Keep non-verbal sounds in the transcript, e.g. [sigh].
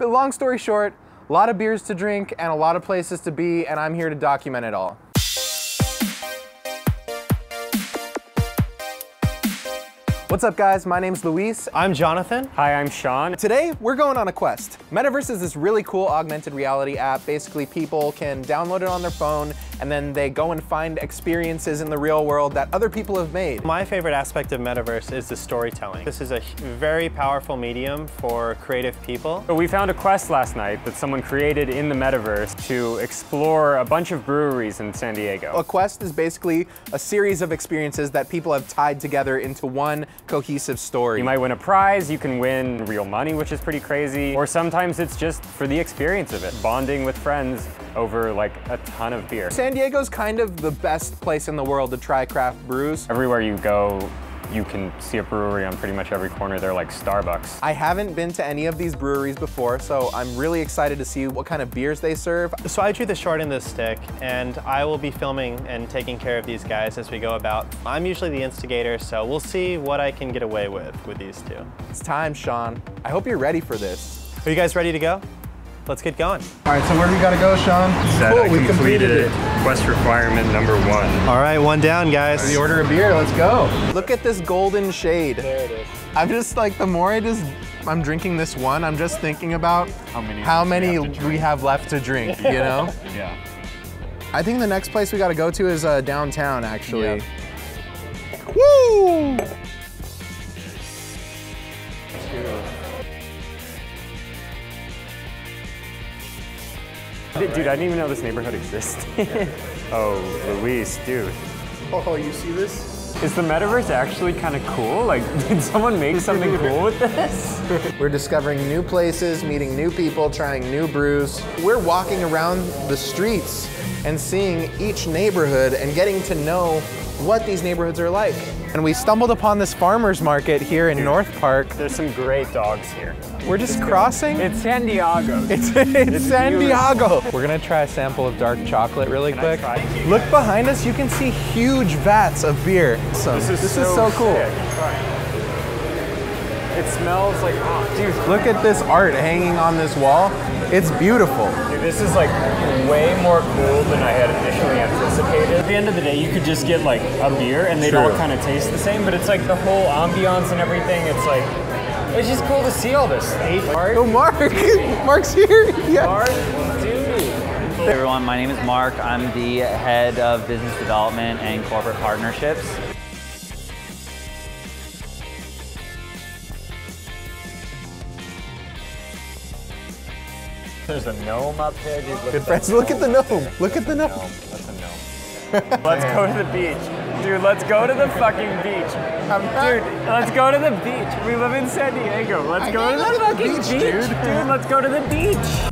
But long story short, a lot of beers to drink and a lot of places to be, and I'm here to document it all. What's up guys, my name's Luis. I'm Jonathan. Hi, I'm Sean. Today, we're going on a quest. Metaverse is this really cool augmented reality app. Basically, people can download it on their phone and then they go and find experiences in the real world that other people have made. My favorite aspect of Metaverse is the storytelling. This is a very powerful medium for creative people. We found a quest last night that someone created in the Metaverse to explore a bunch of breweries in San Diego. A quest is basically a series of experiences that people have tied together into one cohesive story. You might win a prize, you can win real money, which is pretty crazy, or sometimes it's just for the experience of it, bonding with friends over like a ton of beer. San Diego's kind of the best place in the world to try craft brews. Everywhere you go, you can see a brewery on pretty much every corner. They're like Starbucks. I haven't been to any of these breweries before, so I'm really excited to see what kind of beers they serve. So I drew the short end of the stick, and I will be filming and taking care of these guys as we go about. I'm usually the instigator, so we'll see what I can get away with with these two. It's time, Sean. I hope you're ready for this. Are you guys ready to go? Let's get going. All right, so where do we gotta go, Sean? Said cool, I we completed it. Quest requirement number one. All right, one down, guys. The order of beer, let's go. Look at this golden shade. There it is. I'm just like, the more I just, I'm drinking this one, I'm just thinking about how many, how many we, have we have left to drink, you know? yeah. I think the next place we gotta go to is uh, downtown, actually. Yeah. Woo! Dude, I didn't even know this neighborhood existed. [laughs] oh, Luis, dude. Oh, you see this? Is the metaverse actually kind of cool? Like, [laughs] did someone make something cool with this? [laughs] We're discovering new places, meeting new people, trying new brews. We're walking around the streets and seeing each neighborhood and getting to know what these neighborhoods are like. And we stumbled upon this farmer's market here in North Park. There's some great dogs here. We're just crossing? It's San Diego. [laughs] It's, it's, it's San Diego. We're gonna try a sample of dark chocolate really Can quick. Look behind us, you can see huge vats of beer. Awesome. This is, this so, is so cool. It smells like, oh, dude. Look at this art hanging on this wall. It's beautiful. Dude, this is like way more cool than I had initially anticipated. At the end of the day, you could just get like a beer and they'd True. all kind of taste the same, but it's like the whole ambiance and everything. It's like, it's just cool to see all this. Mark. Oh, Mark. [laughs] Mark's here. [laughs] Yeah. Mark, dude. Hey everyone, my name is Mark. I'm the head of business development and corporate partnerships. There's a gnome up there, dude. Look Good friends, look at the gnome. Look at the gnome. That's a gnome. let's go to the beach. Dude, let's go to the fucking beach. Dude, let's go to the beach. We live in San Diego. Let's go to the fucking beach, beach, dude. Dude, let's go to the beach.